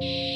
You